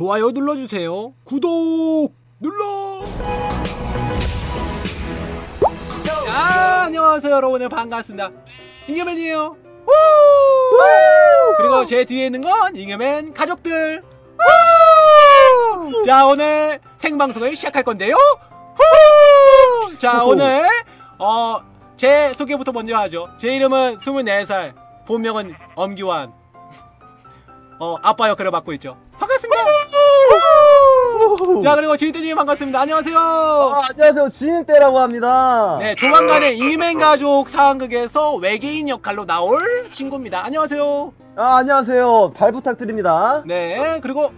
좋아요 눌러주세요. 구독 눌러. 야, 안녕하세요 여러분 반갑습니다. 잉여맨이에요. 우! 그리고 제 뒤에 있는 건 잉여맨 가족들. 우! 자 오늘 생방송을 시작할 건데요. 우! 자 오늘 어 제 소개부터 먼저 하죠. 제 이름은 24살, 본명은 엄기환. 어 아빠 역할을 맡고 있죠. 반갑습니다. 자 그리고 지희대님 반갑습니다. 안녕하세요. 아, 안녕하세요. 진익대라고 합니다. 네 조만간에 잉여맨 가족 상황극에서 외계인 역할로 나올 친구입니다. 안녕하세요. 아, 안녕하세요. 발 부탁드립니다. 네 그리고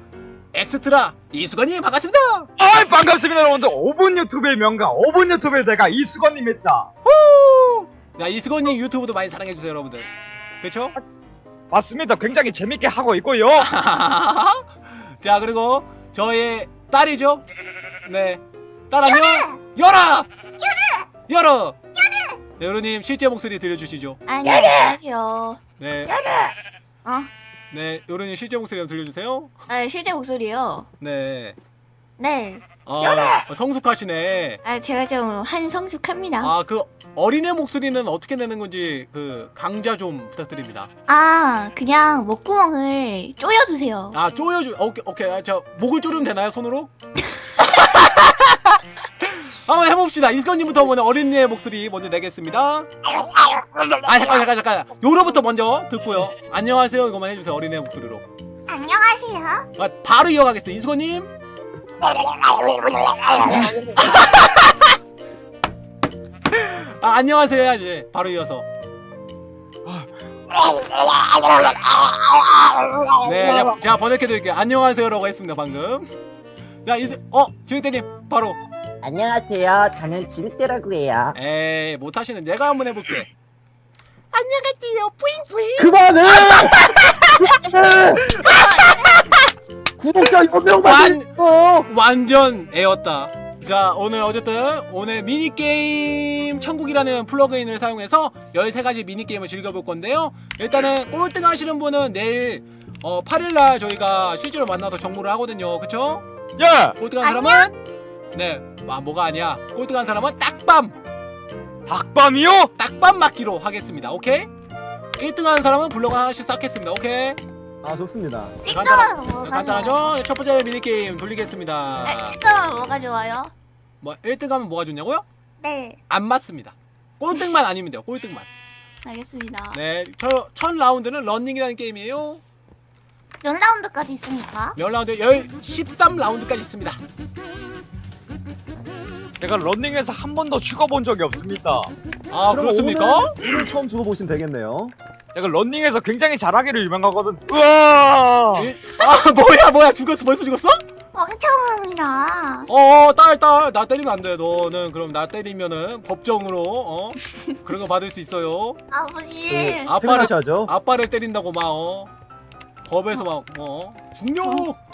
엑스트라 이수건님 반갑습니다. 아 반갑습니다 여러분들 5분 유튜브의 명가 5분 유튜브의 대가 이수건입니다 후! 야 이수건님 유튜브도 많이 사랑해 주세요 여러분들. 그렇죠? 맞습니다 굉장히 재밌게 하고 있고요 자 그리고 저의 딸이죠. 네 딸하면 열아 열어 네, 여러님 실제 목소리 들려주시죠. 안녕하세요. 네. 어? 네, 요런님 실제 목소리 한번 들려주세요. 아, 실제 목소리요. 네. 네. 아, 성숙하시네. 아, 제가 좀 한성숙합니다. 아, 그 어린애 목소리는 어떻게 내는 건지 그 강좌 좀 부탁드립니다. 아, 그냥 목구멍을 조여주세요. 아, 쪼여주. 오케이, 오케이. 아, 저 목을 조르면 되나요, 손으로? 한번 해봅시다. 이수건님부터 오늘 어린애 목소리 먼저 내겠습니다. 아, 잠깐, 잠깐, 잠깐. 요로부터 먼저 듣고요. 안녕하세요. 이거만 해주세요. 어린애 목소리로. 안녕하세요. 아, 바로 이어가겠습니다. 이수건님. 아, 안녕하세요 해야지. 바로 이어서. 네, 제가, 제가 번역해 드릴게요. 안녕하세요라고 했습니다, 방금. 야, 이수 어, 지휘대님 바로. 안녕하세요. 저는 진흙대라고 해요. 에이, 못 하시는 내가 한번 해 볼게. 안녕하세요. 뿌잉뿌잉. 그만해! 구독자 완- 있어! 완전 애였다. 자, 오늘 어쨌든 오늘 미니게임 천국이라는 플러그인을 사용해서 13가지 미니게임을 즐겨볼 건데요. 일단은 꼴등 하시는 분은 내일 어, 8일날 저희가 실제로 만나서 정보를 하거든요. 그쵸? 예 꼴등한 사람은 네, 아, 뭐가 아니야. 꼴등한 사람은 딱밤, 닭밤이요? 딱밤 맞기로 하겠습니다. 오케이? 1등하는 사람은 블로그 하나씩 쌓겠습니다. 오케이? 아, 좋습니다. 일등은 뭐가 좋아요? 간단하죠? 첫 번째 미니게임 돌리겠습니다. 아, 일등은 뭐가 좋아요? 뭐 1등 하면 뭐가 좋냐고요? 네. 안 맞습니다. 꼴등만 아니면 돼요. 꼴등만. 알겠습니다. 네, 저첫 라운드는 런닝이라는 게임이에요. 몇 라운드까지 있습니까? 몇 라운드? 열 13라운드까지 있습니다. 제가 런닝에서 한 번도 죽어본 적이 없습니다 아, 그럼 그렇습니까? 오늘, 오늘 처음 죽어보시면 되겠네요. 제가 런닝에서 굉장히 잘하기로 유명하거든 우와 일- 아, 뭐야, 뭐야. 죽었어. 벌써 죽었어? 엄청 합니다. 어, 딸, 딸. 나 때리면 안 돼. 너는 그럼 나 때리면은 법정으로 어? 그런 거 받을 수 있어요. 아버지. 그, 아빠를. 아빠를 때린다고 막 어. 법에서 막 어. 중력.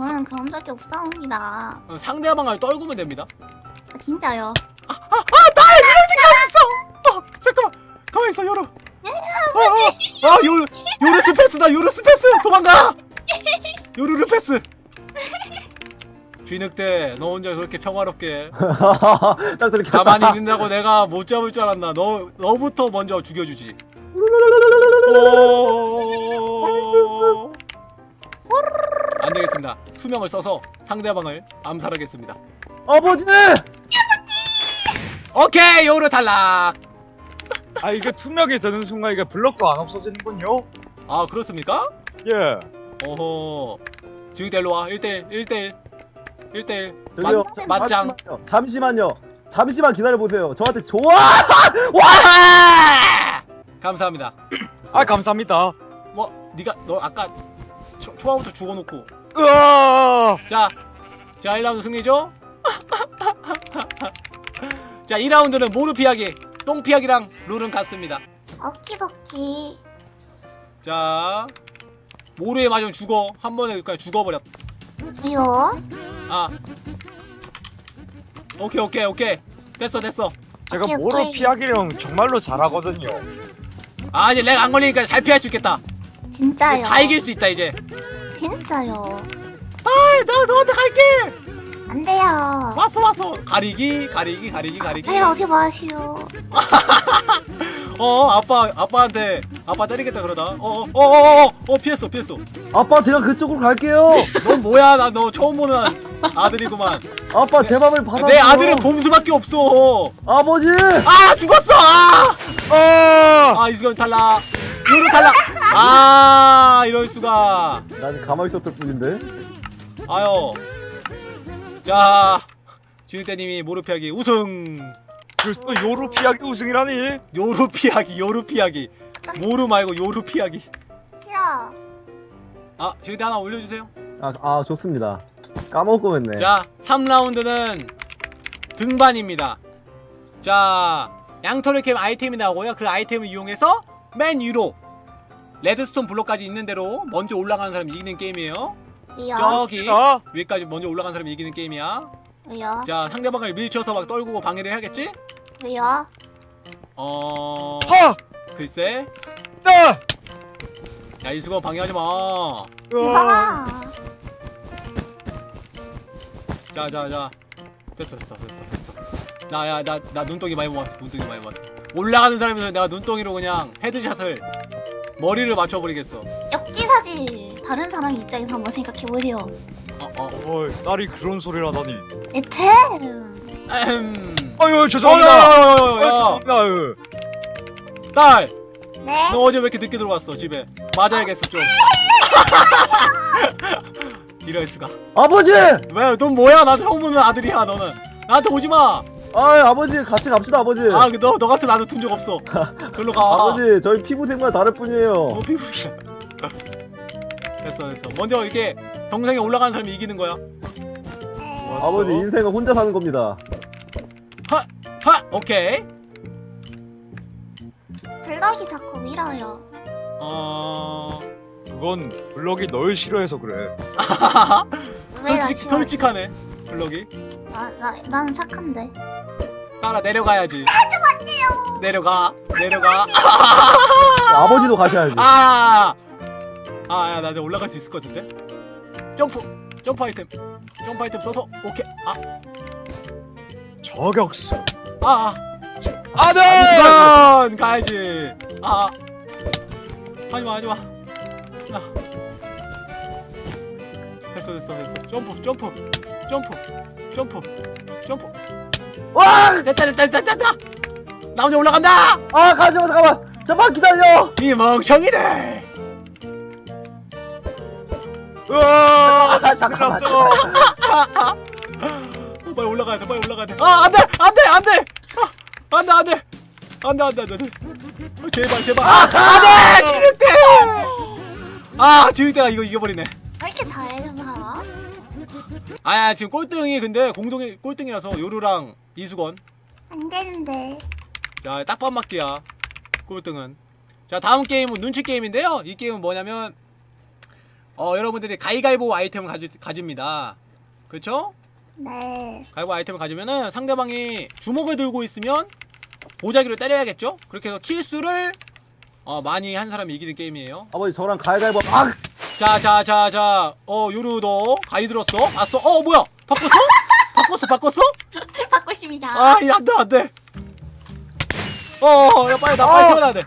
저는 그런 적이 없사옵니다. 어, 상대방을 떨구면 됩니다. 아, 진짜요. 어, 잠깐만. 가만 있어, 요로. 어, 어. 아, 요로 요르스 패스다. 요르스 패스. 도망가. 요르르 패스. 뒤늑대, 너 혼자 그렇게 평화롭게 딱 들켰다. 가만히 있는다고 내가 못 잡을 줄 알았나? 너 너부터 먼저 죽여주지. 오. 안 되겠습니다. 수명을 써서 상대방을 암살하겠습니다. 아버지! 오케이, 요르 탈락. 아 이게 투명이 되는 순간 이게 블럭도 안 없어지는군요 아 그렇습니까? 예 어허. 지금 일로 와. 1대1, 1대1, 1대1. 저기요, 맞- 맞짱. 잠시만요. 잠시만요. 잠시만 기다려보세요. 저한테 좋아! 와! 감사합니다. 아 감사합니다 뭐, 네가 너 아까 초, 초반부터 죽어놓고 우와 자, 자 1라운드 승리죠? 자 2라운드는 모루 피하기, 똥 피하기랑 룰은 같습니다. okey-dokey. 자, 모루에 맞으면 죽어. 한 번에 그냥 죽어버렸. 왜요? 아, 오케이 오케이 오케이 됐어 됐어. 제가 오케이, 모루 오케이. 피하기를 정말로 잘하거든요 아 이제 lag 안 걸리니까 잘 피할 수 있겠다. 진짜요. 다 이길 수 있다 이제 진짜요. 아나 너한테 갈게 안 돼요. 왔어 왔어 가리기 가리기 가리기 가리기 내일 오지 마시오. 어 아빠 아빠한테 아빠 때리겠다 그러다 어어 어 어 어 어, 피했어 피했어 아빠 제가 그쪽으로 갈게요. 넌 뭐야 나 너 처음 보는 아들이구만 아빠 제 맘을 받아. 내 아들은 봄수밖에 없어 아버지. 아 죽었어 아, 아! 아 이수건 탈락 요루 탈락 아 이럴 수가 난 가만히 있었을 뿐인데. 아유 자 지은때님이 모르 피하기 우승. 벌써 요루 피하기 우승이라니. 요루 피하기 요루 피하기. 모루 말고 요루 피하기. 싫어. 아 지은때 하나 올려주세요. 아, 아 좋습니다. 까먹을 거였네. 자 3라운드는 등반입니다. 자 양털을 캠 아이템이 나오고요. 그 아이템을 이용해서 맨 위로 레드스톤 블록까지 있는 대로 먼저 올라가는 사람이 이기는 게임이에요 왜요? 저기 자 위까지 먼저 올라가는 사람이 이기는 게임이야 왜요? 자 상대방을 밀쳐서 막 떨구고 방해를 해야겠지? 왜요? 어... 하! 글쎄 따! 야 이수건 방해하지 마. 으아. 이봐봐. 자, 자, 자. 됐어, 됐어, 됐어, 됐어. 나야, 나, 나 눈덩이 많이 모았어. 눈덩이 많이 모았어. 올라가는 사람이면 내가 눈덩이로 그냥 헤드샷을 머리를 맞춰버리겠어. 역지사지. 다른 사람 입장에서 한번 생각해보세요. 어, 어. 어이 딸이 그런 소리를 하다니. 에헴. 아유 어, 죄송합니다 야, 아유. 죄송합니다 아유. 딸, 네? 너 어제 왜 이렇게 늦게 들어왔어 집에? 맞아야겠어 좀. 이럴 수가. 아버지. 왜? 넌 뭐야? 나 처음 보는 아들이야. 너는 나한테 오지 마. 아 아버지 같이 갑시다 아버지. 아, 너, 너 같은 아들 둔적 없어. 글로 가. 아버지 저희 피부색만 다를 뿐이에요. 어, 피부. 됐어, 됐어. 먼저 이렇게 평생에 올라가는 사람이 이기는 거야. 네. 왔어? 아버지 인생은 혼자 사는 겁니다. 하, 하, 오케이. 블럭이 자꾸 밀어요. 어, 그건 블럭이 널 싫어해서 그래 왜나 솔직, 싫어? 솔직하네. 블럭이. 나, 나, 나는 착한데. 따라 내려가야지. 내려가, 내려가. 아버지도 가셔야지. 아, 아, 야, 나 이제 올라갈 수 있을 것 같은데. 점프, 점프 아이템, 점프 아이템 써서 오케이. 아, 저격수 아, 아. 아들 이건 가야지. 아, 하지마, 하지마. 나. 됐어, 됐어, 됐어. 점프, 점프, 점프, 점프, 점프. 와! 됐다, 됐다, 됐다, 됐다. 나 혼자 올라간다. 아 가지마 잠깐만. 잠깐 기다려. 이 멍청이들. 으아 아, 잠깐만. 났어 어, 빨리 올라가야 돼, 빨리 올라가야 돼. 아, 안 돼, 안 돼, 안 돼. 아, 안 돼, 안 돼. 안 돼, 안 돼, 안 돼. 어, 제발, 제발. 아, 안 돼, 지을때. 아, 지을때가 이거 이겨버리네. 왜 이렇게 잘해, 저 사람? 아야, 지금 꼴등이 근데 공동이 꼴등이라서 요루랑 이수건. 안 되는데. 자, 딱밤 맞기야. 꼴등은. 자, 다음 게임은 눈치 게임인데요. 이 게임은 뭐냐면 어, 여러분들이 가위가위보 아이템을 가지, 가집니다. 그쵸? 네. 가위바위보 아이템을 가지면은 상대방이 주먹을 들고 있으면 보자기로 때려야겠죠? 그렇게 해서 킬수를 어, 많이 한 사람이 이기는 게임이에요. 아버지 저랑 가위바위보. 아! 자, 자, 자, 자. 어, 요루 너 가위 들었어? 봤어? 어, 뭐야? 바꿨어? 바꿨어, 바꿨어? 받고 있습니다. 아, 이안 돼, 안 돼. 어, 어, 야, 빨리, 나 빨리 어. 태어나야 돼.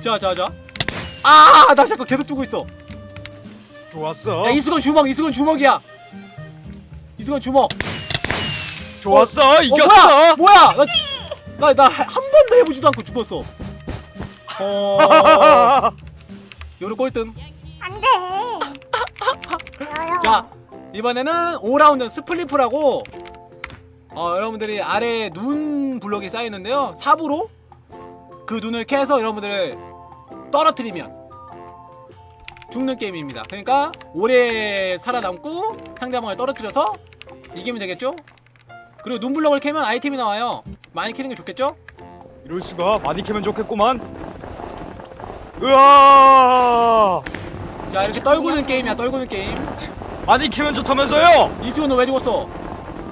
자, 자, 자. 아, 나 자꾸 계속 두고 있어. 좋았어 야, 이수건 주먹, 이수건 주먹이야. 이수건 주먹. 좋았어 어, 이겼어 뭐야? 뭐야? 나, 나, 나 한 번도 해보지도 않고 죽었어. 어, 요루 꼴등. 안 돼. 왜요? 자, 이번에는 5라운드 spleef라고, 어, 여러분들이 아래에 눈 블록이 쌓이는데요. 삽으로 그 눈을 캐서 여러분들을 떨어뜨리면 죽는 게임입니다. 그러니까 오래 살아남고 상대방을 떨어뜨려서 이기면 되겠죠? 그리고 눈 블록을 캐면 아이템이 나와요. 많이 캐는 게 좋겠죠? 이럴 수가 많이 캐면 좋겠구만 으아 자, 이렇게 떨구는 게임이야, 떨구는 게임. 많이 캐면 좋다면서요 이수호는 왜 죽었어?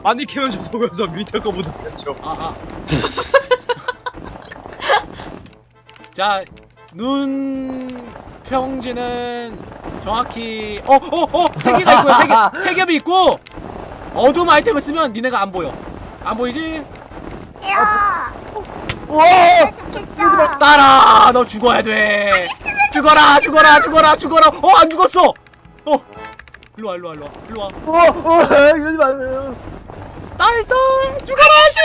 많이 캐면 좋다면서 밑에 거보다 겠죠 아, 아. 자, 눈 평지는 정확히 어어어 세 개가 있고요 세 개, 세 겹이 있고 어둠 아이템을 쓰면 니네가 안 보여 안 보이지? 야, 와! 나 좋겠어. 따라 너 죽어야 돼 죽어라 죽어라 죽어라 죽어라 어 안 죽었어 어 일로와 일로와 일로와 일로와 어, 어, 이러지 마세요. 딸딸 죽어라지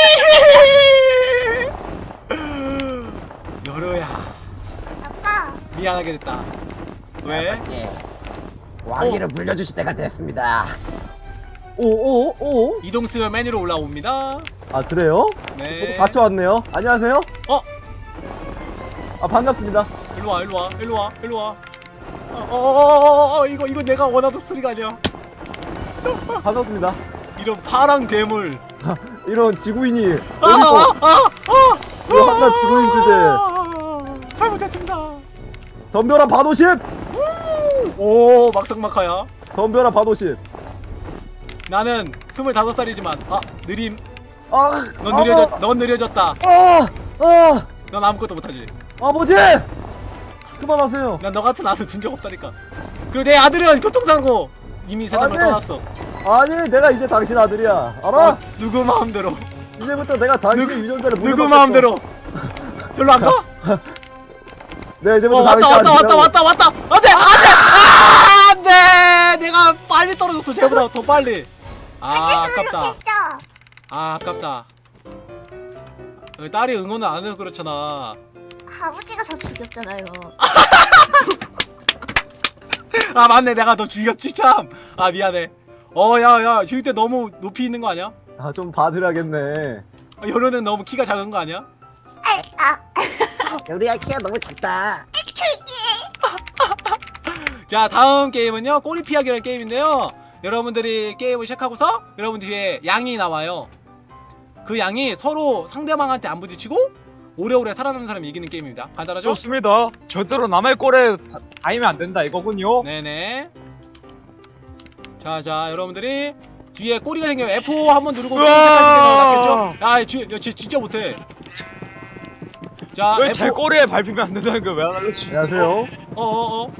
여로야 아빠, 미안하게 됐다 왜? 아버지, 왕위를 물려주실 때가 됐습니다. 오, 오, 오. 이동 쓰면 메뉴로 올라옵니다 아, 그래요? 네 저도 같이 왔네요. 안녕하세요. 어 아, 반갑습니다. 일로와 일로와 일로와 일로와 어어어어 이거 이거 내가 원하던 소리가 아니야 반갑습니다. 이런 파란 괴물 이런 지구인이 아, 어디서 아, 아, 아, 이거 한낱 지구인 주제. 아, 잘못했습니다 덤벼라 바도십! 오 막상막하야 덤벼라 바도십. 나는 스물다섯 살이지만 아 느림 아, 넌 느려졌 넌 느려졌다 아, 아, 넌 아무것도 못하지 아버지! 그만하세요. 난 너 같은 아들 둔 적 없다니까 그리고 내 아들은 교통사고 이미 세상을 안 돼. 떠났어 아니, 내가 이제 당신 아들이야. 알아? 어, 누구 마음대로 이제부터 내가 당신의 누구- 유전자를 누구. 마음대로 별로 안 가? 네, 어 이제부터 왔다 당신 왔다 왔다 아들이라고. 왔다 왔다 안돼 안돼 아, 안돼 내가 빨리 떨어졌어 쟤보다 더 빨리 아 아깝다. 아 아깝다 어, 딸이 응원을 안 해서 그렇잖아 아버지가 저 죽였잖아요. 아 맞네 내가 너 죽였지 참 아 미안해 어 야야 죽일 때 너무 높이 있는 거 아니야? 아, 좀 봐드려야겠네. 어, 여론은 너무 키가 작은 거 아니야? 아, 우리가 키가 너무 작다. 자 다음 게임은요 꼬리 피하기라는 게임인데요 여러분들이 게임을 시작하고서 여러분 뒤에 양이 나와요 그 양이 서로 상대방한테 안 부딪히고 오래오래 살아남는 사람이 이기는 게임입니다 간단하죠? 좋습니다. 절대로 남의 꼴에 닿으면 안 된다 이거군요. 네네 자자 여러분들이 뒤에 꼬리가 생겨요 F5 한번 누르고 게 낫겠죠? 야, 지, 야 지, 진짜 못해 자 왜제 F5 꼬리에 밟히면 안 된다는 걸왜안 알려주시죠? 안녕하세요. 어어 어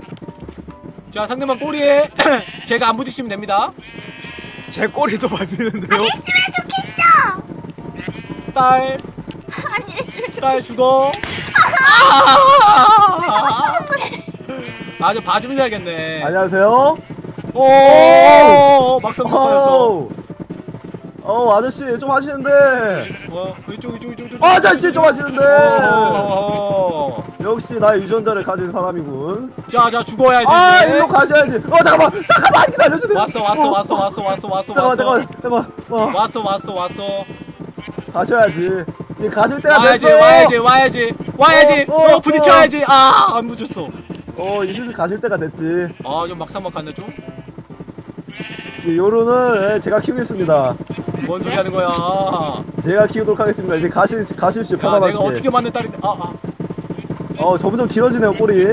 자 상대방 꼬리에 제가 안 부딪히면 됩니다 제 꼬리도 밟히는데요. 딸안 이랬으면 좋겠어. 딸 죽어. 아, 아주 봐주면 돼야겠네. 안녕하세요. 오, 막상. 어우. 어, 아저씨 좀 하시는데. 어, 이쪽 이쪽 이쪽 이쪽. 아저씨 좀 하시는데. 어, 역시 나의 유전자를 가진 사람이군. 자, 자 죽어야지. 아, 이제. 일로 가셔야지. 어, 잠깐만, 잠깐만 기다려주세요. 왔어, 왔어, 왔어, 왔어, 왔어, 왔어, 잠깐만, 왔어. 잠깐만, 잠깐만. 어, 왔어, 왔어, 왔어. 가셔야지. 이 가실 때가 와야지, 됐어요. 와야지, 와야지, 와야지. 어, 어, 어, 부딪혀야지. 아, 안 부딪혔어. 어, 이제 가실 때가 됐지. 아, 좀 막상 막하네 좀. 이 요루는 예, 제가 키우겠습니다. 뭔 소리 하는 거야? 제가 키우도록 하겠습니다. 이제 가시 가십시오. 야, 내가. 어떻게 맞는 딸인데? 아, 아. 어, 점점 길어지네요 꼬리.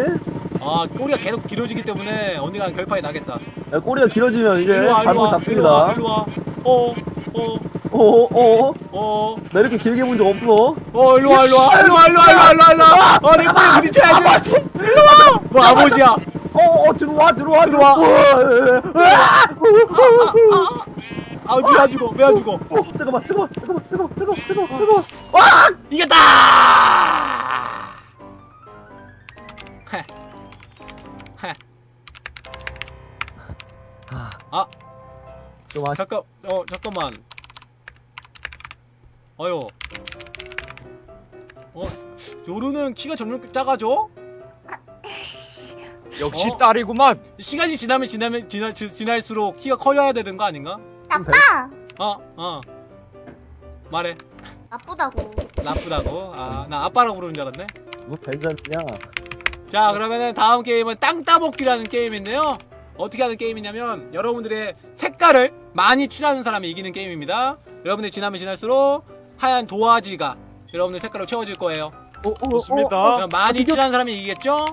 아 꼬리가 계속 길어지기 때문에 언니랑 결판이 나겠다. 야, 꼬리가 길어지면 이제 일로 와, 일로 발목 와, 잡습니다. 일로 와. 어, 어, 어, 어, 어, 나 이렇게 길게 본 적 없어. 어, 일로 와, 일로 와, 일로 와, 일로 와, 일로 와, 일로 와, 일로 와. 어, 내 꼬리 부딪혀야지. 일로 와. 뭐 아버지야. 어, 어, 들어와, 들어와, 들어와. 아, 왜안 죽어? 왜안 죽어? 어, 잠깐만, 잠깐만, 잠깐만, 잠깐만, 잠깐만, 잠깐만, 잠깐만. 와! 이겼다. 헤. 헤. 아, 좀 아쉽. 잠깐, 어, 잠깐만. 어요. 어, 요루는 키가 점점 작아져? 역시 어? 딸이구만. 시간이 지나면 지나면 지나, 지, 지날수록 키가 커져야 되는 거 아닌가? 아빠, 어, 어. 말해. 나쁘다고. 나쁘다고. 아, 나 아빠라고 부르는 줄 알았네. 무슨 벤자민이야? 자, 그러면은 다음 게임은 땅 따먹기라는 게임인데요. 어떻게 하는 게임이냐면 여러분들의 색깔을 많이 칠하는 사람이 이기는 게임입니다. 여러분들 지나면 지날수록 하얀 도화지가 여러분들 색깔로 채워질 거예요. 어, 어, 좋습니다. 어, 어. 그럼 많이 칠하는 사람이 이기겠죠?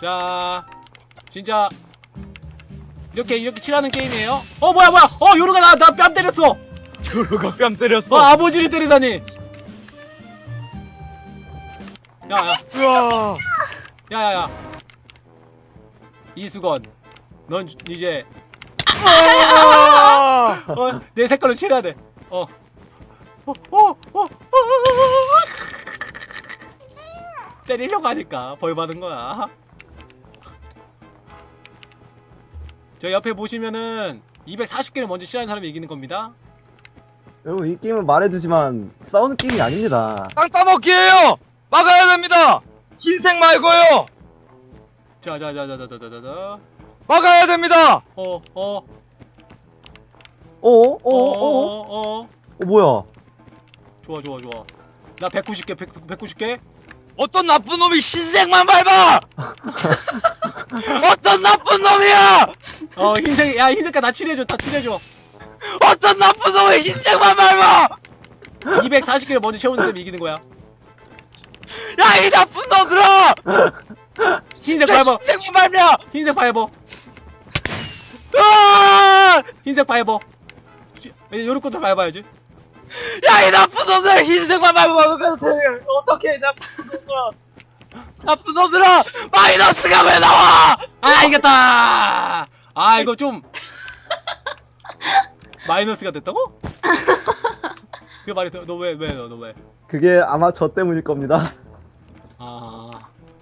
자, 진짜 이렇게 이렇게 칠하는 게임이에요. 어 뭐야 뭐야? 어 요루가 나 나 뺨 때렸어. 요루가 뺨어 때렸어. 아버지를 때리다니. 야, 야, 우와. 야야야 이수건 넌 주- 이제 아! 어, 내 색깔로 칠해야 돼. 어. 어, 어, 어, 어, 어. 때리려고 하니까 벌 받은 거야. 저 옆에 보시면은 240개를 먼저 칠하는 사람이 이기는 겁니다. 여러분 이 게임은 말해두지만 싸우는 게임이 아닙니다. 땅 따먹기예요. 막아야 됩니다. 흰색 말고요. 자, 자, 자, 자, 자, 자, 자, 자, 자. 막아야 됩니다. 어, 어, 어, 어어 어, 어 어 어, 어, 어. 어, 뭐야? 좋아, 좋아, 좋아. 나 190개, 100, 190개. 어떤 나쁜 놈이 흰색만 밟아. 어떤 나쁜 놈이야. 어, 흰색, 야, 흰색깔 다 칠해줘, 다 칠해줘. 어떤 나쁜 놈이 흰색만 밟아. 240개를 먼저 채우는 사람이 이기는 거야. 야 이 나쁜 놈들아. 흰색 밟아. 흰색만 밟냐. 흰색 밟어. 아! 흰색 밟어. 요런 것도 밟아야지. 야이 나쁜 놈들 흰색만 밟으면 어떻게 나쁜 놈들아. 나쁜 놈들아 마이너스가 왜 나와? 아 이겼다. 아 이거 좀 마이너스가 됐다고? 그 말이 너왜왜너 왜? 그게 아마 저 때문일 겁니다. 아,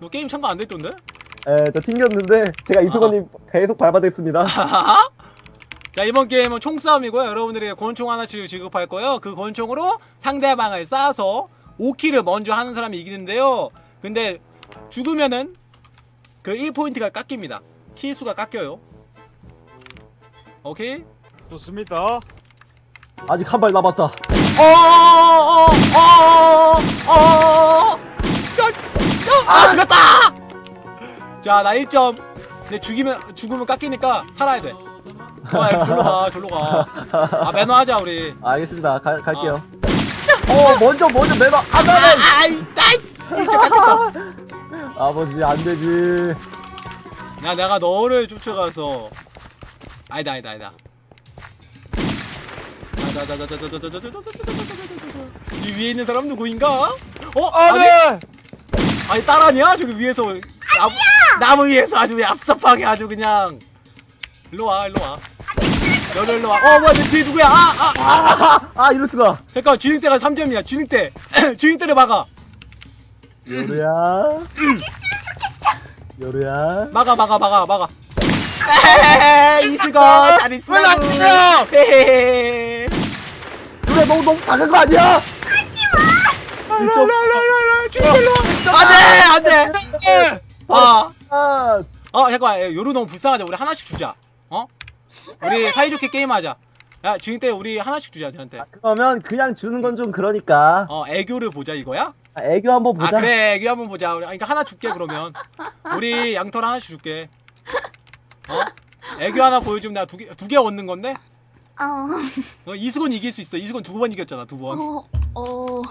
너 게임 참가 안 됐던데? 에, 저 튕겼는데 제가 이수건님 계속 밟아댔습니다. 자 이번 게임은 총싸움이고요. 여러분들이 권총 하나씩 지급할 거예요. 그 권총으로 상대방을 쏴서 5킬을 먼저 하는 사람이 이기는데요. 근데 죽으면은 그 1포인트가 깎입니다. 키수가 깎여요. 오케이? 좋습니다. 아직 한 발 남았다. 어어어어어 아 죽었다! 자나 1점. 근데 죽이면 죽으면 깎이니까 살아야 돼. 아 절로 가 절로 가. 아 매너 하자 우리. 알겠습니다. 가, 갈게요. 어 먼저 먼저 매너 안 하네. 아이 나이 1점 깎였다. 아버지 안 되지. 야 내가 너를 쫓아가서 아니다 아니다 아니다. 이 위에 있는 사람 누구인가? 어? 아니? 안돼. 아니 딸 아니야? 저기 위에서 나무, 나무 위에서 아주 얍삽하게 아주 그냥 일로 와 일로 와 너도 일로 와어 뭐야 내 뒤에 누구야? 아아 아, 아 이럴 수가. 잠깐 주닝대가 3점이야 주닝대. 주닝대를 막아. 요루야. 요루야. 막아 막아 막아 막아. 에헤헤 이수거 잘 있어? 헤헤헤 요루야 너 너무 작은 거 아니야? 안돼 안돼. 아 아, 어 잠깐만. 야, 요루 너무 불쌍하자 우리 하나씩 주자. 어? 우리 사이좋게 게임하자 야 주인 때 우리 하나씩 주자 쟤한테 그러면 그냥 주는 건 좀 그러니까 어 애교를 보자 이거야? 아, 애교 한번 보자. 아 그래 애교 한번 보자 우리 그러니까 하나 줄게 그러면 우리 양털 하나씩 줄게 어? 애교 하나 보여주면 내가 두개 두 개 얻는 건데 어, 어, 이수건 이길 수 있어 이수건 두 번 이겼잖아 두 번 어, 어.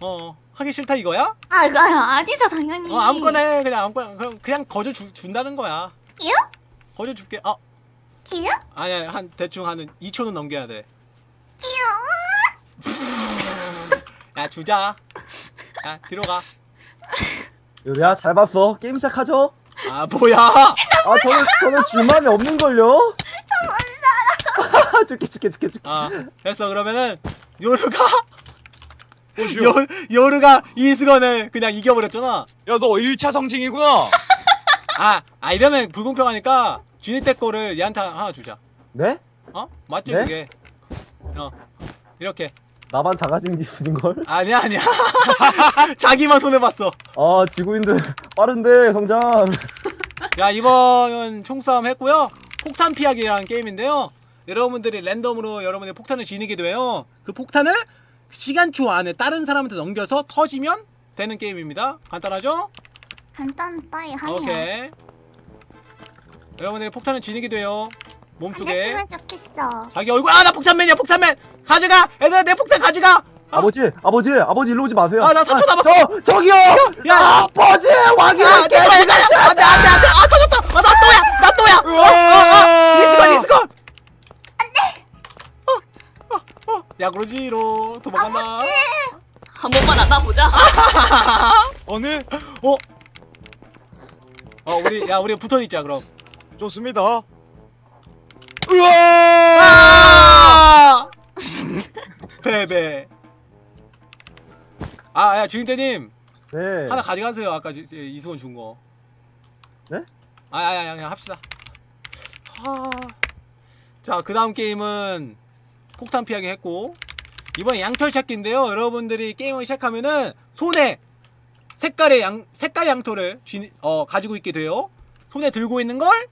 어, 하기 싫다 이거야? 아, 이거 아니죠, 당연히. 어 아무거나 해 그냥 아무거나 그럼 그냥 거저 주, 준다는 거야 끼요? 거저 줄게 어 끼요? 아니야 한 대충 한 2초는 넘겨야 돼 끼요? 야 주자 야 들어가 요루야 잘 봤어. 게임 시작하죠. 아 뭐야 아 저는 저는 줄만이 없는 걸요. 줄게 줄게 줄게 줄게. 아 됐어 그러면은 요르가 오시오. 요, 요르가 이수건을 그냥 이겨버렸잖아 야 너 1차 성징이구나. 아, 아 이러면 불공평하니까 준이 때 거를 얘한테 하나 주자 네? 어? 맞지 네? 그게 어 이렇게 나만 작아지는 기분인 걸? 아니야 아니야 자기만 손해봤어 아 지구인들 빠른데 성장. 자 이번 총싸움 했고요 폭탄 피하기라는 게임인데요 여러분들이 랜덤으로 여러분의 폭탄을 지니게 돼요 그 폭탄을 시간초 안에 다른 사람한테 넘겨서 터지면 되는 게임입니다 간단하죠? 간단 빠이 하네요. 오케이 여러분들이 폭탄을 지니게 돼요. 몸속에. 좋겠어. 자기 얼굴. 아 나 폭탄맨이야 폭탄맨! 가져가! 얘들아 내 폭탄 가져가! 아, 아버지 아버지 아버지 일로 오지 마세요. 아, 나 사초 남았어. 저 저기요. 야. 아버지 왕이 야, 이렇게 잠깐만, 잠깐만. 안돼 안돼 안돼. 아 터졌다. 아 나 또야 나 또야. 어 어어. 이수건 이수건 안돼. 어 어 어. 야 그러지로. 도망간다. 한 번만 안아보자. 어느? 어. 어 우리 야 우리 붙어 있자 그럼. 좋습니다. 으아! 아! 베베. 아 야 주인대님 네. 하나 가져가세요. 아까 지- 지- 이수건 준 거. 네? 아야야 그냥 합시다. 하... 자 그 다음 게임은 폭탄 피하기 했고 이번 양털 찾기인데요. 여러분들이 게임을 시작하면은 손에 색깔의 양 색깔 양털을 쥐, 어 가지고 있게 돼요. 손에 들고 있는 걸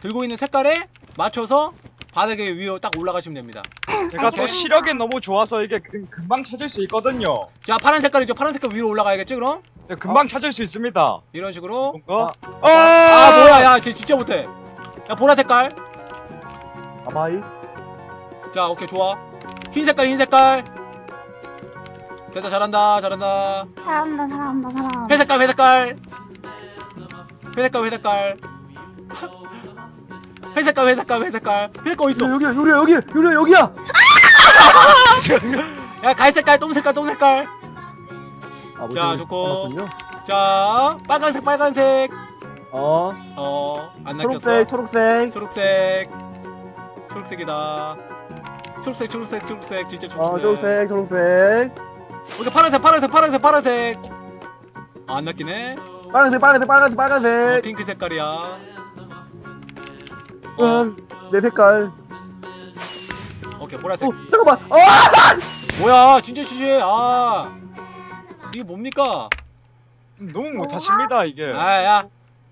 들고 있는 색깔에 맞춰서 바닥에 위로 딱 올라가시면 됩니다. 제가 또 시력이 너무 좋아서 이게 금, 금방 찾을 수 있거든요. 자 파란 색깔이죠. 파란 색깔 위로 올라가야겠지 그럼? 네, 금방 찾을 수 있습니다. 이런 식으로. 뭔가? 아, 아, 아 뭐야 야쟤 진짜 못해. 야 보라 색깔. 아바이. 자 오케이 좋아. 흰 색깔 흰 색깔. 됐다 잘한다 잘한다. 잘한다 잘한다 잘한다. 회 색깔 회 색깔. 회 색깔 회 색깔. 회 색깔 회 색깔 회 색깔. 회 색깔 어딨어? 여기 여기 여기 여기 여기야. 야 갈색깔 똥 색깔 똥 색깔. 아, 뭐 자, 저기 좋고. 자 빨간색 빨간색. 어. 어 안 낚였어. 초록색 초록색. 초록색. 초록색이다. 초록색 초록색 초록색 진짜 초록색. 어 초록색 초록색. 오케이 파란색 파란색 파란색 파란색. 아, 안 낚이네. 빨간색 빨간색 빨간색 어, 빨간색. 핑크 색깔이야. 어, 응. 내 색깔. 오케이 보라색. 어 잠깐만. 아! 뭐야 진짜 시시해. 아 이게 뭡니까? 너무 못하십니다 이게. 아야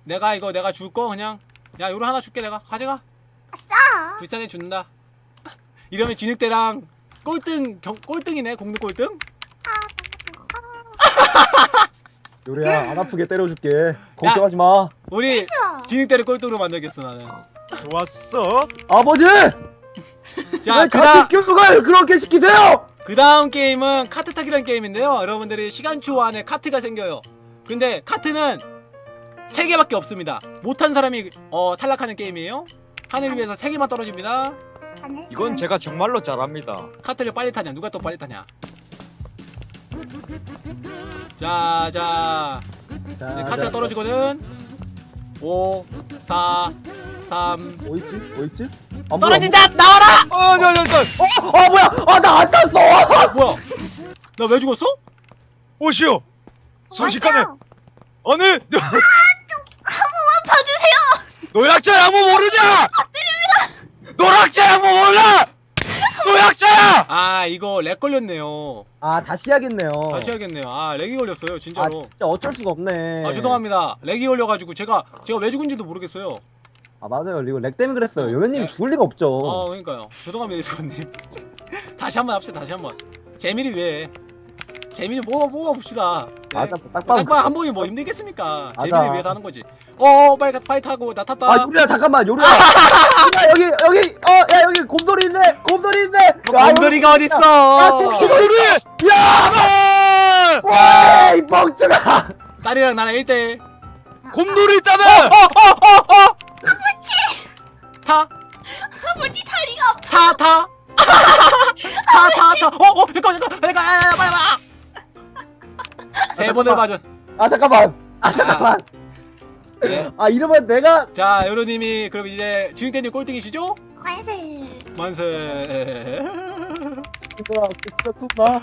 내가 이거 내가 줄 거 그냥 야 요거 하나 줄게 내가 가져가. 아싸. 불쌍해 준다. 이러면 진흙대랑 꼴등 경, 꼴등이네 공동 꼴등. 요리야 안 아프게 때려줄게. 걱정하지 마. 우리. 진흙대를 꼴등으로 만들겠어 나는. 좋았어. 아버지! 자 왜 그다 자식 교육을 그렇게 시키세요? 그 다음 게임은 카트 타기라는 게임인데요. 여러분들이 시간 초 안에 카트가 생겨요. 근데 카트는 세 개밖에 없습니다. 못한 사람이 어, 탈락하는 게임이에요. 하늘 위에서 세 개만 떨어집니다. 이건 제가 정말로 잘합니다. 카트를 빨리 타냐? 누가 또 빨리 타냐? 자, 자, 자, 이제 카트가 떨어지거든. 5, 4, 3. 뭐 있지? 뭐 있지? 안 떨어진다! 나와라! 아, 저, 저, 저. 안 보여. 어 뭐야? 아 나 안 탔어. 뭐야? 나 왜 죽었어? 오시오. 순식간에 어느 봐주세요. 노약자 양모 모르냐? 노약자 양모 몰라? 노약자야! 아, 이거 렉 걸렸네요. 아 다시 해야겠네요. 다시 해야겠네요. 아, 렉이 걸렸어요, 아 진짜로. 진짜 어쩔 수가 없네. 아 죄송합니다. 렉이 걸려가지고 제가 제가 왜 죽은지도 모르겠어요. 아 맞아요. 이거 렉 때문에 그랬어요. 요요님 네. 죽을 리가 없죠. 어 그러니까요. 죄송합니다 이수건님. 다시 한번 합시다. 다시 한번. 재미를 위해 재미를 모아 모아 봅시다. 네. 아, 딱, 딱 봐도 딱봐 한 번이 뭐 힘들겠습니까? 맞아. 재미를 위해서 하는 거지. 어 빨리 가- 빨리 타고 나 탔다. 아 요리야 잠깐만 요리야. 야 여기 여기 어야 여기 곰돌이 있네. 곰돌이 있네. 야, 곰돌이가 여기- 야 어딨어? 토끼돌이. 야. 아! 와, 이 멍청아. 딸이랑 나랑 1대1 곰돌이 있다며! 어어어어 타? 아버지 다리가 아파. 타 타? 타 타 타. 어 어 잠깐 잠깐 잠깐 아, 아, 빨리 와. 세 번을. 맞은. 아 잠깐만. 아 잠깐만. 네. 아 이러면 내가 자 여로님이 그럼 이제 지웅태님 꼴등이시죠? 만세. 진짜 뚱나.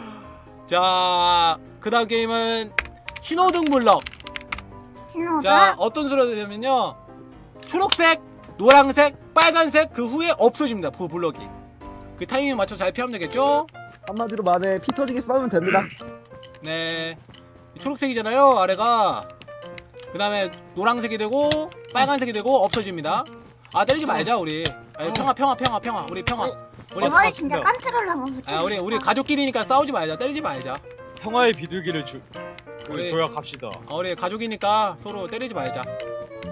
자 그다음 게임은 신호등 블럭. 신호등. 자 어떤 소리가 되냐면요 초록색, 노란색, 빨간색 그 후에 없어집니다. 그 블럭이. 그 타이밍에 맞춰 잘 피하면 되겠죠? 한마디로 말해 피 터지게 싸우면 됩니다. 네. 초록색이잖아요 아래가. 그 다음에 노란색이 되고 빨간색이 되고 없어집니다. 아 때리지 말자 우리. 아, 평화 평화 평화 평화 우리 평화. 우리 이번에 진짜 한번 붙여. 아 우리 우리 가족끼리니까 싸우지 말자 때리지 말자. 평화의 비둘기를 주, 그, 우리- 조약합시다. 아, 우리 가족이니까 서로 때리지 말자.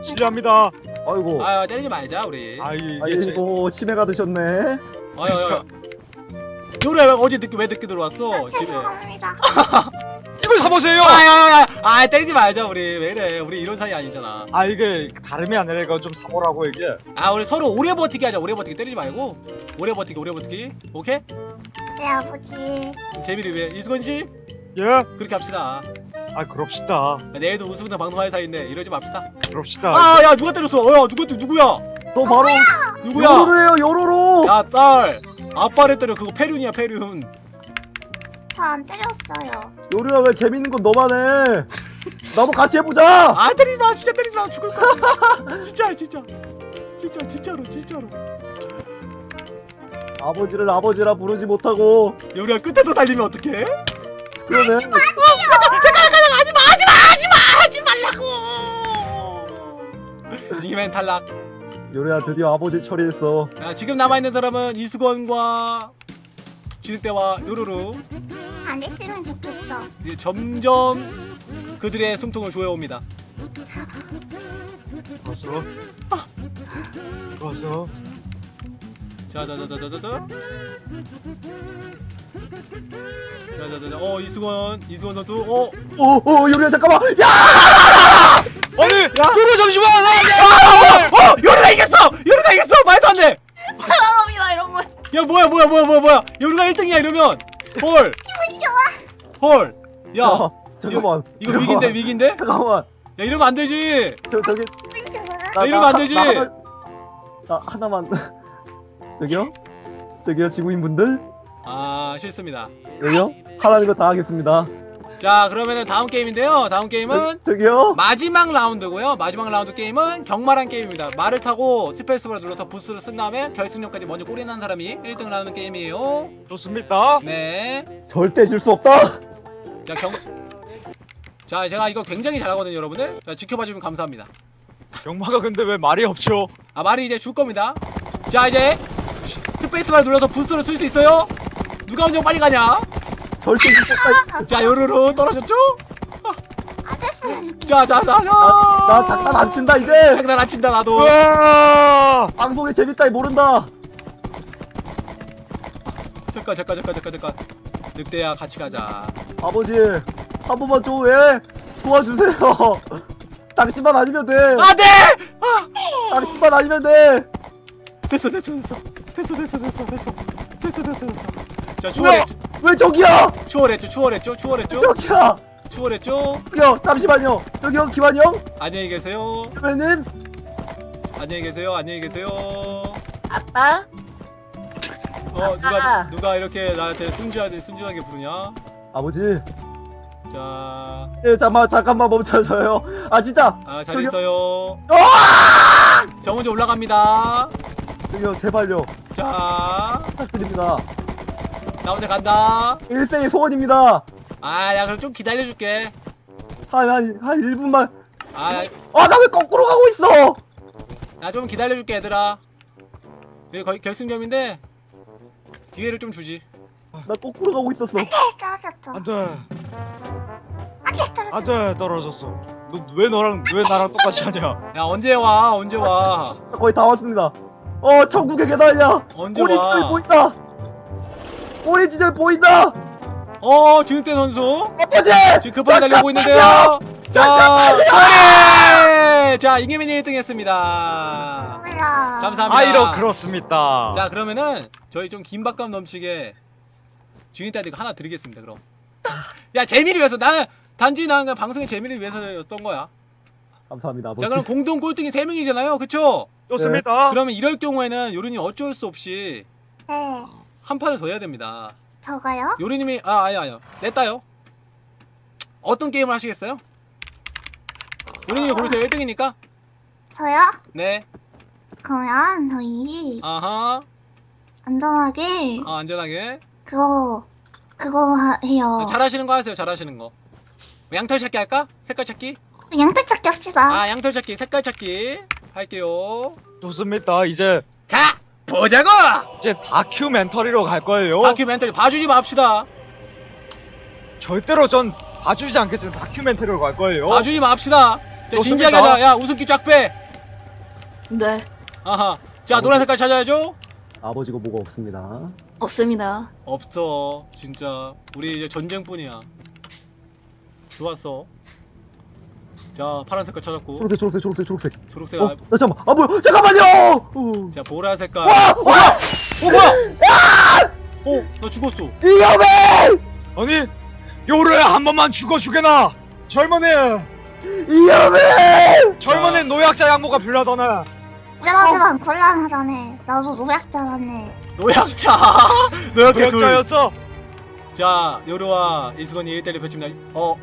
실례합니다. 아이고. 아 때리지 말자 우리. 아, 이게 제, 아이고 치매가 드셨네. 아야야. 요래 왜 어제 늦게 왜 늦게 들어왔어 아, 집에. 죄송합니다. 이거 사보세요! 아야야야. 아 때리지 말자 우리 왜 이래 우리 이런 사이 아니잖아. 아, 이게 다름이 아니라 이거 좀 사보라고 이게. 아 우리 서로 오래 버티기 하자 오래 버티기 때리지 말고 오래 버티기 오래 버티기 오케이? 네 아버지. 재미를 위해 이수건 씨 예? 그렇게 합시다. 아 그럽시다 내일도 우승부터 방송할 사이인데 이러지 맙시다. 그럽시다 아, 야, 누가 때렸어? 어, 야, 누가 때 누구야? 너 바로 누구야? 요로로예요 요로로 야, 딸. 아빠를 때려. 그거 페륜이야, 페륜. 저 안 때렸어요. 요로야 왜 재밌는 건 너만 해 나도 같이 해보자 아, 때리지 마. 진짜 때리지 마. 죽을 거야. 진짜, 진짜. 진짜, 진짜로, 진짜로. 아버지를 아버지라 부르지 못하고 야, 우리가 끝에서 달리면 어떡해? 그러네 하지 마, 하지 마, 하지 마, 하지 말라고. 닉맨 탈락. 요로야 드디어 아버지를 처리했어 자, 지금 남아 있는 사람은 이수건과 쥐늑대와 요루루. 안 했으면 좋겠어. 이제 점점 그들의 숨통을 조여옵니다. 좋았어 좋 았어 자자자자자자. 자자자자. 어 이수건 이수건 선수. 어. 오오 요로야 잠깐만 야 아니 요로 잠시만 아, 네. 어 요루가 이겼어. 요루가 이겼어. 말도 안 돼. 사랑합니다 이런 거. 야 뭐야 뭐야 뭐야 뭐야 뭐야. 요루가 1등이야 이러면. 헐. 기분 좋아. 헐. 야. 야, 잠깐만 이거 위기인데 위기인데? 야 잠깐만 이러면 안 되지. 저 저기 기분 좋아. 나, 이러면 안 되지. 나, 하나, 나 하나만 저기요 저기요 지구인분들 아 싫습니다. 여기요 하라는 거 다 하겠습니다 자 그러면은 다음 게임인데요. 다음 저, 게임은 저 기요 마지막 라운드고요. 마지막 라운드 게임은 경마란 게임입니다. 말을 타고 스페이스바를 눌러서 부스를 쓴 다음에 결승전까지 먼저 골인한 사람이 1등을 하는 게임이에요. 좋습니다 네. 절대 질 수 없다 자 경. 자 제가 이거 굉장히 잘하거든요, 여러분들. 자, 지켜봐주면 감사합니다. 경마가 근데 왜 말이 없죠 아 말이 이제 줄 겁니다. 자 이제 스페이스바를 눌러서 부스를 쓸 수 있어요. 누가 먼저 빨리 가냐? 절대 없다 자 요루루 떨어졌죠? 안 했으면 좋겠어. 자자자 자. 나, 나 장난 안 친다 이제 장난 안 친다 나도. 우와 방송이 재밌다 모른다 잠깐 잠깐 잠깐 잠깐 잠깐. 늑대야 같이 가자. 아버지 한 번만 좀 왜 도와주세요 당신만 아니면 돼 안돼! 아! 당신만 아니면 돼 됐어 됐어 됐어 됐어 됐어 됐어 됐어. 됐어 됐어 됐어. 자 추월했죠. 왜 저기야? 추월했죠 추월했죠 추월했죠. 저기야! 추월했죠? 저기요 잠시만요. 저기요 김한영 안녕히 계세요. 선배님 안녕히 계세요 안녕히 계세요. 아빠? 어 누가 아빠. 누가 이렇게 나한테 순진하게 순진하게 부르냐? 아버지. 자아 예, 잠깐만 잠깐만 멈춰줘요. 아 진짜. 잘 저기요. 있어요. 아! 저 먼저 올라갑니다 저기요 제발요. 자나 부탁드립니다. 혼자 간다. 일생의 소원입니다. 아야 그럼 좀 기다려줄게. 한한한 1분만. 아나 아나 왜 거꾸로 가고 있어? 좀 기다려줄게 얘들아. 여기 거의 결승점인데 기회를 좀 주지. 나 거꾸로 가고 있었어. 떨어졌어. 안돼. 안돼 떨어졌어. 안돼 떨어졌어. 너왜 너랑 왜 나랑 똑같이 하냐? 야 언제 와? 언제 와? 거의 다 왔습니다 어 천국의 계단이야. 언제 꼬리 와? 지절 보인다. 꼬리 지절 보인다. 어 주늑대 선수? 아버지! 지금 급하게 달려오고 있는데요. 자 그래 자 잉여맨이 1등 했습니다. 감사합니다. 아이러 그렇습니다. 자 그러면은 저희 좀 긴박감 넘치게 주인한테 하나 드리겠습니다 그럼. 야 재미를 위해서 나는 단지 나는 그냥 방송의 재미를 위해서였던 거야. 감사합니다 아버지. 자 그럼 공동 꼴등이 3명이잖아요. 그쵸? 좋습니다 그러면 이럴 경우에는 요른이 어쩔 수 없이 네. 한 판을 더 해야 됩니다 저가요? 요리님이 아 아니 아니요 냈다요 어떤 게임을 하시겠어요? 요리님이 고르세요 1등이니까 저요? 네 그러면 저희 아하 안전하게 아, 안전하게 그거 그거 하, 해요. 잘하시는 거 하세요 잘하시는 거 양털 찾기 할까? 색깔 찾기? 양털 찾기 합시다. 아 양털 찾기 색깔 찾기 할게요. 좋습니다. 이제 가! 보자고! 이제 다큐멘터리로 갈 거예요. 다큐멘터리 봐주지 맙시다. 절대로 전 봐주지 않겠습니다. 다큐멘터리로 갈 거예요. 봐주지 맙시다. 자. 진지하게 하자. 야 웃음기 쫙 빼. 네, 아하. 자 노란 색깔 찾아야죠. 아버지가 뭐가 없습니다. 없습니다. 없어. 진짜. 우리 이제 전쟁뿐이야. 좋았어 자 파란 색깔 찾았고. 초록색 초록색 초록색 초록색. 초록색 어? 아, 나 잠깐만. 아 뭐야? 잠깐만요! 어. 자 보라 색깔. 와! 어 뭐야? 어 뭐야? 어 나 죽었어. 이겨맨 아니 요루야 한 번만 죽어 주게나 젊은이 위험해 젊은이 노약자 양모가 필요하다네. 미안하지만 곤란하다네. 나도 노약자라네. 노약자? 노약자 둘. 노약자였어. 자 요루와 이수건이 1대1 펼칩니다. 어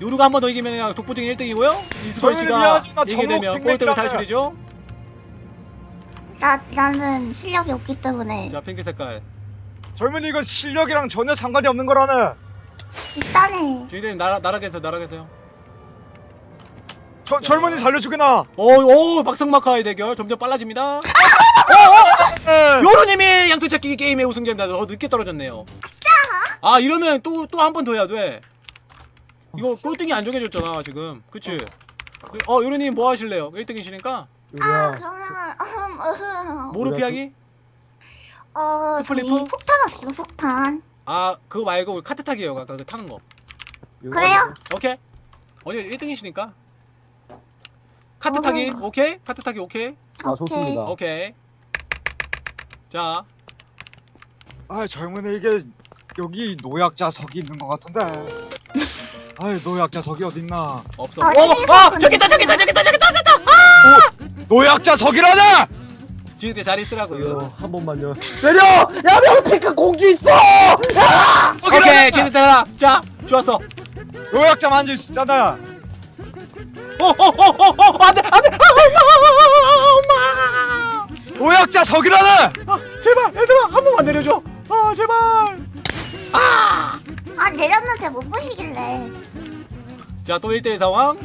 요루가 한 번 더 이기면 그냥 독보적인 1등이고요. 이수건 저희는 씨가 미안하지만 이기게 전국 되면 꼴등을. 탈출이죠. 나 나는 실력이 없기 때문에. 자 핑크 색깔. 젊은이 이건 실력이랑 전혀 상관이 없는 거라네. 일단은. 주인님 나라 나락에서 나락에서요. 저, 젊은이 살려주게나. 오오 박성마카의 대결 점점 빨라집니다. 에. 요루님이 양토찾기 게임의 우승자입니다. 더 늦게 떨어졌네요? 아 이러면 또 또 한 번 더 해야 돼 이거 꼴등이 안 정해졌잖아 지금. 그치? 어 요루님 뭐 하실래요? 1등이시니까? 아 그러면 음. 모루 그래, 피하기? 어 spleef? 폭탄 합시다 폭탄. 아 그거 말고 카트 타기예요 아까 그 타는 거. 그래요? 오케이. 어디 1등이시니까. 카트 어. 타기 오케이? 카트 타기 오케이? 아. 좋습니다. 오케이. 자. 아 젊은이 이게 여기 노약자석이 있는 것 같은데 아이 노약자석이 어딨나? 없어. 어, 어, 어 근데- 저기 있다 저기 있다 저기 있다 저기 있다 저기 있다. 노약자석이라네 지금 잘 있으라고요. 어, 한 번만요. 내려! 야 명피크 공주 있어! 오케이 지금 있다 자 좋았어. 노약자 만질 수 있잖아. 어어어어어 안돼 안돼. 엄마. 노약자석이라네 아, 제발 얘들아 한 번만 내려줘. 아 제발. 아 내렸는데 못 보시길래. 자 또 1대1 상황.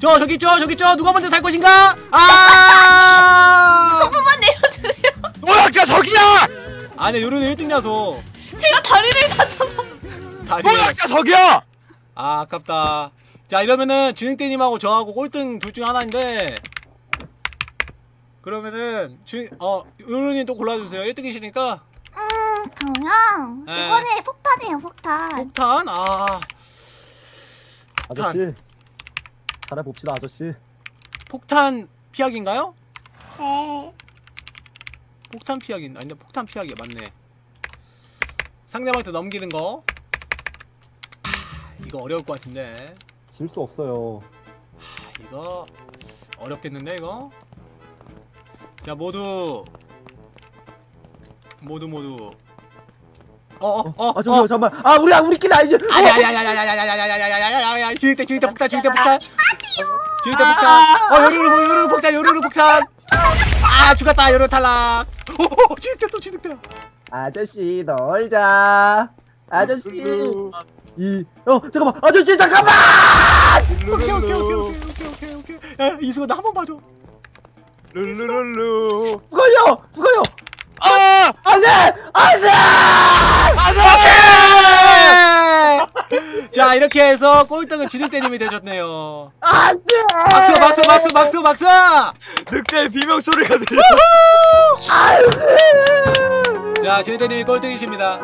저 저기 있죠 저기 있죠 누가 먼저 탈 것인가? 아! 한 번만 내려주세요. 노약자석이야! 아니 요런은 1등이라서 제가 다리를 다쳐서. 다리 노약자석이야! 아 아깝다. 자 이러면은 주인대님하고 저하고 꼴등 둘 중 하나인데 그러면은 주어 요런님 또 골라주세요. 1등이시니까 음 그러면 에. 이번에 폭탄이에요 폭탄. 폭탄? 아. 아저씨. 잘해봅시다 아저씨. 폭탄 피하기인가요? 네. 폭탄 피하기 아닌데 폭탄 피하기 맞네. 상대방한테 넘기는 거. 아, 이거 어려울 것 같은데. 질 수 없어요. 아, 이거 어렵겠는데 이거? 자 모두. 모두 모두 어어어 아 저기요 잠깐만 아 우리 우리끼리 아니지 아니 아니 아니 아니 아니 아니 아니 아니 아니 아니 아니 아니 지휘대 지휘대 폭탄 폭탄 지휘대 폭탄 어 요루루 뭐 요루루 폭탄 요루루 폭탄 아 죽었다 요루 탈락 어 지휘대 또 지휘대 아저씨 놀자 아저씨 이어 잠깐만 아저씨 잠깐만 오케이 오케이 오케이 오케이 오케이 오케이 오케이 야 이수가 나한 번 봐줘 룰루룰루 죽어요 죽어요 아 안 돼 안돼 오케이 자 이렇게 해서 꼴등은 지휘대님이 되셨네요 안 돼 박수 박수 박수 박수 박수 늑대의 비명 소리가 들려 자 지휘대님이 꼴등이십니다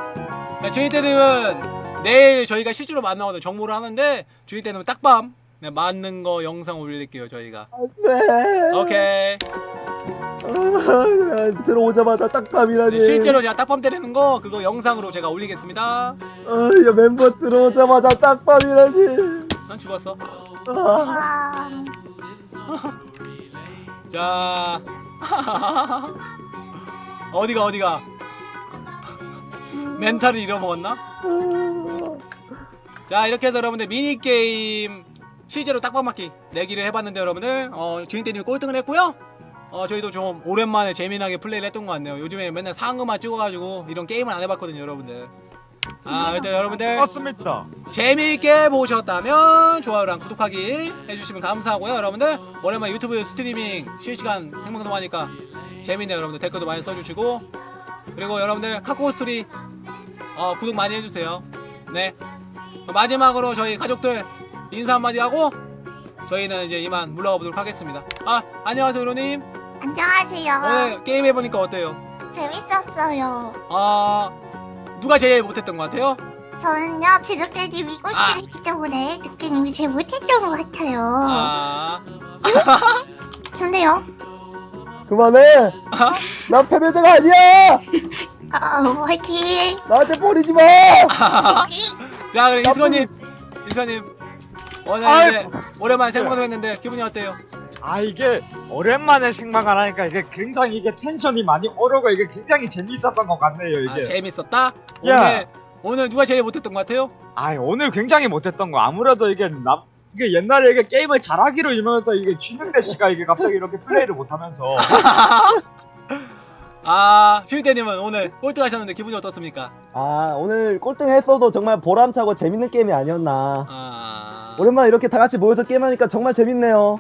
자, 지휘대님은 내일 저희가 실제로 만나거든요 정모를 하는데 지휘대님은 딱밤 네, 맞는 거 영상 올릴게요 저희가 안 돼 오케이 아, 들어오자마자 딱밤이라니. 네, 실제로 제가 딱밤 때리는 거 그거 영상으로 제가 올리겠습니다. 아, 야, 멤버 들어오자마자 딱밤이라니. 난 죽었어. 아, 와. 자. 어디가 어디가? 멘탈을 잃어먹었나? 자 이렇게 해서 여러분들 미니게임 실제로 딱밤 맞기 내기를 해봤는데 여러분들 어, 주인대님이 꼴등을 했고요 어, 저희도 좀 오랜만에 재미나게 플레이를 했던 것 같네요. 요즘에 맨날 상금만 찍어가지고 이런 게임을 안 해봤거든요 여러분들. 아 일단 여러분들 맞습니다. 재미있게 보셨다면 좋아요랑 구독하기 해주시면 감사하고요 여러분들. 오랜만에 유튜브 스트리밍 실시간 생방송하니까 재밌네요 여러분들. 댓글도 많이 써주시고. 그리고 여러분들 카카오 스토리 어, 구독 많이 해주세요. 네. 마지막으로 저희 가족들 인사 한마디 하고 저희는 이제 이만 물러가 보도록 하겠습니다. 아 안녕하세요 유로님 안녕하세요. 오늘 게임 해보니까 어때요? 재밌었어요. 아 누가 제일 못했던 것 같아요? 저는요 지적대님이 꼴찌를 아. 했기 때문에 늑대님이 제일 못했던 것 같아요. 아 좋네요. 그만해 난 패배자가 아니야 어, 화이팅. 나한테 버리지 마 자 그럼 이수건님 이수건님 오늘 아이, 이제 오랜만에 생방송했는데 기분이 어때요? 아 이게 오랜만에 생방을 하니까 이게 굉장히 이게 텐션이 많이 오르고 이게 굉장히 재밌었던 것 같네요 아, 이게. 재밌었다. 야. 오늘 오늘 누가 제일 못했던 것 같아요? 아 오늘 굉장히 못했던 거 아무래도 이게 남 이게 옛날에 이게 게임을 잘하기로 유명했던 이게 쥐능대 씨가 이게 갑자기 이렇게 플레이를 못하면서 아 쉴때님은 오늘 꼴등하셨는데 기분이 어떻습니까? 아 오늘 꼴등 했어도 정말 보람차고 재밌는 게임이 아니었나 아, 오랜만에 이렇게 다 같이 모여서 게임하니까 정말 재밌네요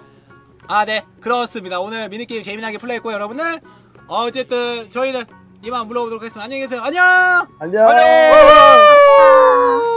아 네. 그렇습니다. 오늘 미니게임 재미나게 플레이했고 여러분들. 어쨌든 저희는 이만 물러보도록 하겠습니다. 안녕히 계세요. 안녕! 안녕! 안녕!